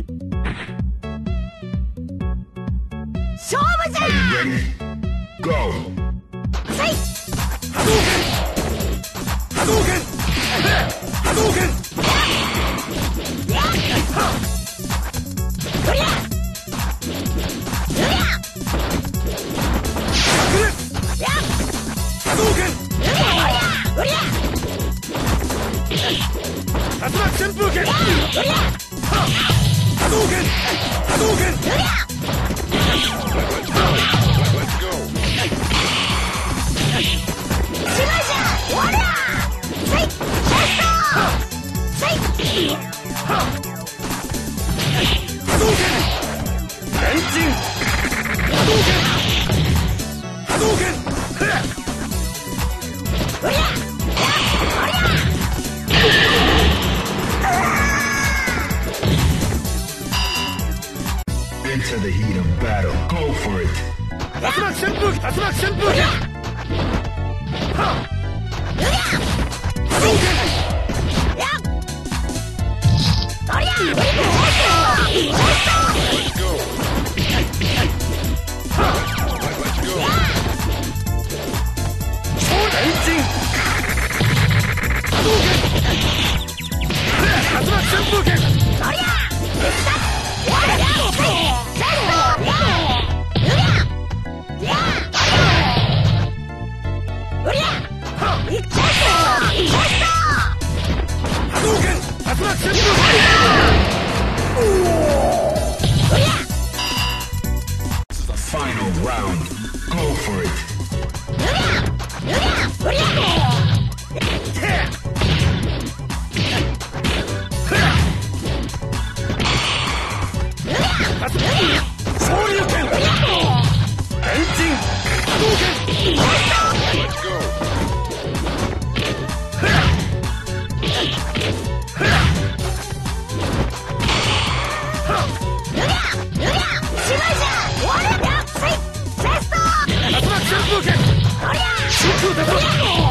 い。勝負じゃー！い。波 Yeah. Into the heat of battle. Go for it. Tatsumaki Senpu! Tatsumaki Senpu! Ha! Let's go! Let's go! Shodan Jin! Tatsumaki Senpu! Let's go! This is the final round. Go for it. That's だぞ